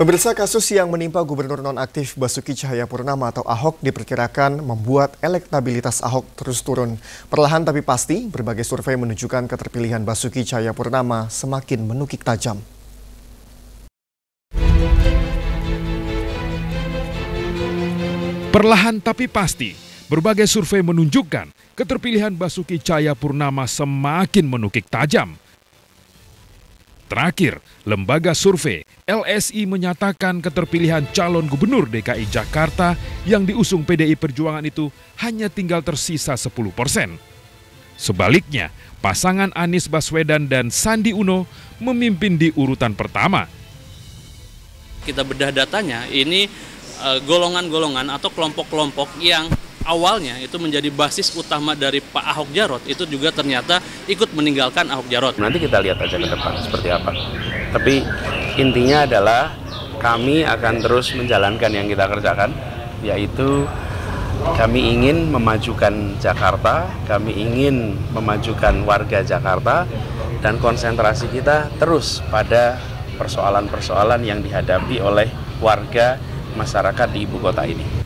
Pemirsa kasus yang menimpa gubernur nonaktif Basuki Cahayapurnama atau Ahok diperkirakan membuat elektabilitas Ahok terus turun. Perlahan tapi pasti, berbagai survei menunjukkan keterpilihan Basuki Cahayapurnama semakin menukik tajam. Perlahan tapi pasti, berbagai survei menunjukkan keterpilihan Basuki Cahayapurnama semakin menukik tajam. Terakhir, lembaga survei LSI menyatakan keterpilihan calon gubernur DKI Jakarta yang diusung PDI Perjuangan itu hanya tinggal tersisa 10 persen. Sebaliknya, pasangan Anies Baswedan dan Sandi Uno memimpin di urutan pertama. Kita bedah datanya, ini eh, golongan-golongan atau kelompok-kelompok yang awalnya itu menjadi basis utama dari Pak Ahok Jarot itu juga ternyata ikut meninggalkan Ahok Jarot. Nanti kita lihat aja ke depan seperti apa. Tapi intinya adalah kami akan terus menjalankan yang kita kerjakan, yaitu kami ingin memajukan Jakarta, kami ingin memajukan warga Jakarta, dan konsentrasi kita terus pada persoalan-persoalan yang dihadapi oleh warga masyarakat di ibu kota ini.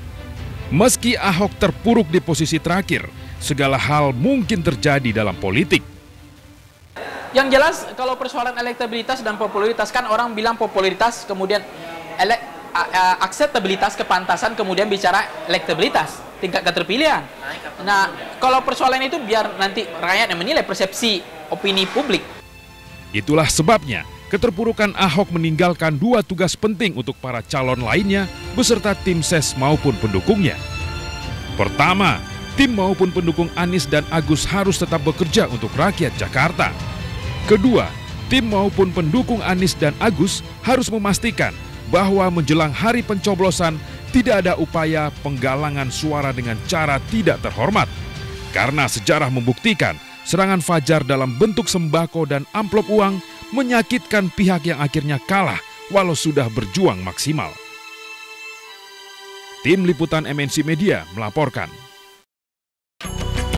Meski Ahok terpuruk di posisi terakhir, segala hal mungkin terjadi dalam politik. Yang jelas kalau persoalan elektabilitas dan popularitas kan orang bilang popularitas kemudian elek, akseptabilitas kepantasan kemudian bicara elektabilitas tingkat keterpilihan. Nah kalau persoalan itu biar nanti rakyat yang menilai persepsi opini publik. Itulah sebabnya keterpurukan Ahok meninggalkan dua tugas penting untuk para calon lainnya beserta tim ses maupun pendukungnya. Pertama, tim maupun pendukung Anies dan Agus harus tetap bekerja untuk rakyat Jakarta. Kedua, tim maupun pendukung Anies dan Agus harus memastikan bahwa menjelang hari pencoblosan tidak ada upaya penggalangan suara dengan cara tidak terhormat. Karena sejarah membuktikan serangan fajar dalam bentuk sembako dan amplop uang menyakitkan pihak yang akhirnya kalah walau sudah berjuang maksimal. Tim Liputan MNC Media melaporkan.